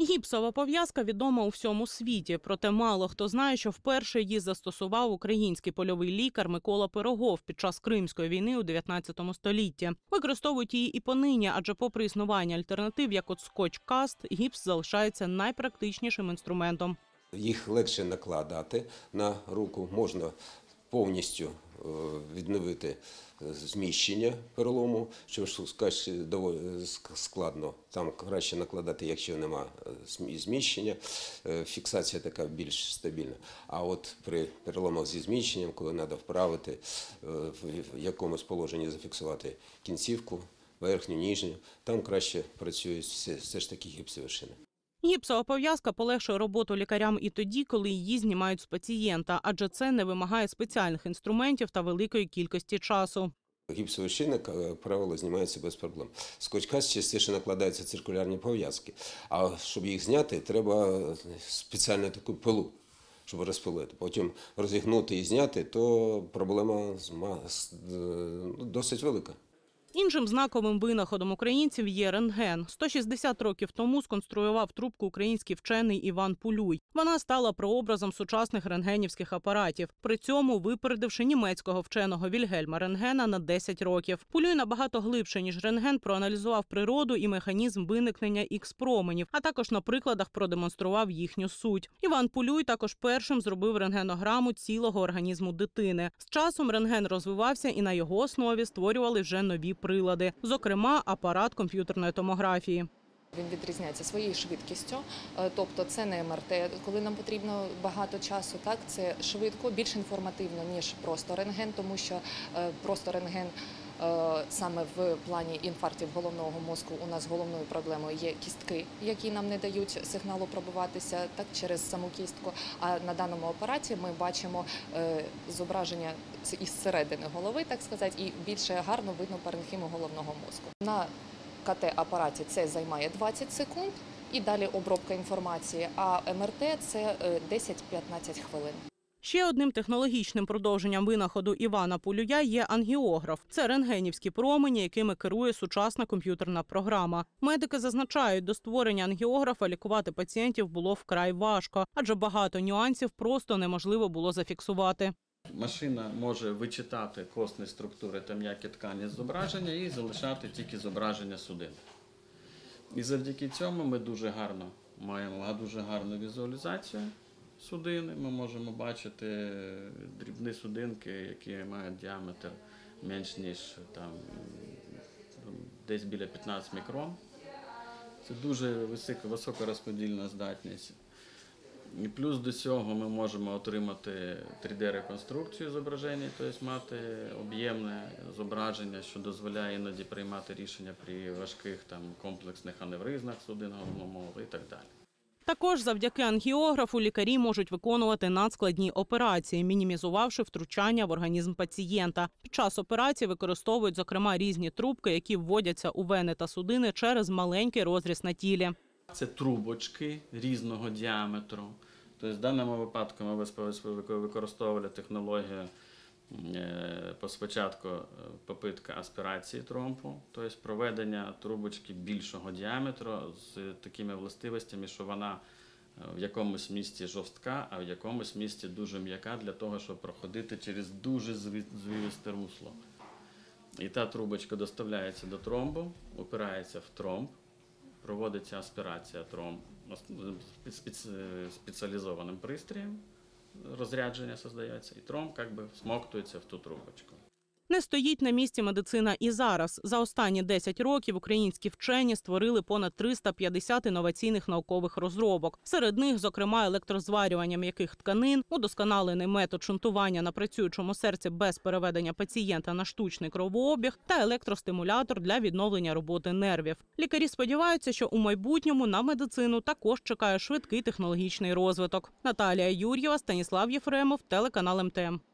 Гіпсова пов'язка відома у всьому світі, проте мало хто знає, що вперше її застосував український польовий лікар Микола Пирогов під час Кримської війни у 19 столітті. Використовують її і понині, адже, попри існування альтернатив, як от скотч-каст, гіпс залишається найпрактичнішим інструментом. Їх легше накладати на руку, можна повністю відновити е, зміщення перелому, що ж доволі складно. Там краще накладати, якщо нема е, зміщення. Е, Фіксація така більш стабільна. А от при переломах зі зміщенням, коли треба вправити, е, в якомусь положенні зафіксувати кінцівку, верхню, ніжню, там краще працюють все, все ж таки гіпсові шини. Гіпсова пов'язка полегшує роботу лікарям і тоді, коли її знімають з пацієнта, адже це не вимагає спеціальних інструментів та великої кількості часу. Гіпсовий шинник, як правило, знімається без проблем. Scotchcast частіше накладаються циркулярні пов'язки. А щоб їх зняти, треба спеціальну таку пилу, щоб розпилити. Потім розігнути і зняти, то проблема з ма- з- е, ну, досить велика. Іншим знаковим винаходом українців є рентген. 160 років тому сконструював трубку український вчений Іван Пулюй. Вона стала прообразом сучасних рентгенівських апаратів, при цьому випередивши німецького вченого Вільгельма Рентгена на 10 років. Пулюй набагато глибше ніж рентген проаналізував природу і механізм виникнення ікс-променів, а також на прикладах продемонстрував їхню суть. Іван Пулюй також першим зробив рентгенограму цілого організму дитини. З часом рентген розвивався, і на його основі створювали вже нові прилади, зокрема апарат комп'ютерної томографії. Він відрізняється своєю швидкістю, е, тобто це не МРТ, коли нам потрібно багато часу. Так це швидко, більш інформативно ніж просто рентген, тому що е, просто рентген. Е, Саме в плані інфарктів головного мозку у нас головною проблемою є кістки, які нам не дають сигналу пробиватися так через саму кістку. А на даному апараті ми бачимо е, зображення із середини голови, так сказати, і більше гарно видно паренхіму головного мозку. На КТ-апараті це займає 20 секунд і далі обробка інформації, а МРТ це е, 10-15 хвилин. Ще одним технологічним продовженням винаходу Івана Пулюя є ангіограф. Це рентгенівські промені, якими керує сучасна комп'ютерна програма. Медики зазначають, до створення ангіографа лікувати пацієнтів було вкрай важко, адже багато нюансів просто неможливо було зафіксувати. Машина може вичитати костні структури та м'які ткані зображення і залишати тільки зображення судин. І завдяки цьому ми дуже гарно маємо дуже гарну візуалізацію судини. Ми можемо бачити дрібні судинки, які мають діаметр менш ніж там, десь біля 15 мікрон. Це дуже висока, високорозподільна здатність. І плюс до цього ми можемо отримати 3D-реконструкцію зображення, тобто мати об'ємне зображення, що дозволяє іноді приймати рішення при важких там, комплексних аневризмах судин головного і так далі. Також завдяки ангіографу лікарі можуть виконувати надскладні операції, мінімізувавши втручання в організм пацієнта. Під час операції використовують зокрема різні трубки, які вводяться у вени та судини через маленький розріз на тілі. Це трубочки різного діаметру. Тобто в даному випадку ми використовували технологію е, по спочатку попитка аспірації тромбу, тобто проведення трубочки більшого діаметру з такими властивостями, що вона е, в якомусь місці жорстка, а в якомусь місці дуже м'яка для того, щоб проходити через дуже звивісте русло. І та трубочка доставляється до тромбу, опирається в тромб, проводиться аспірація тромб спец- спец- спеціалізованим пристроєм, розрядження создається, і тромб як би всмоктується в ту трубочку. Не стоїть на місці медицина і зараз. За останні 10 років українські вчені створили понад 350 інноваційних наукових розробок. Серед них, зокрема, електрозварювання м'яких тканин, удосконалений метод шунтування на працюючому серці без переведення пацієнта на штучний кровообіг та електростимулятор для відновлення роботи нервів. Лікарі сподіваються, що у майбутньому на медицину також чекає швидкий технологічний розвиток. Наталія Юр'єва, Станіслав Єфремов, телеканал МТМ.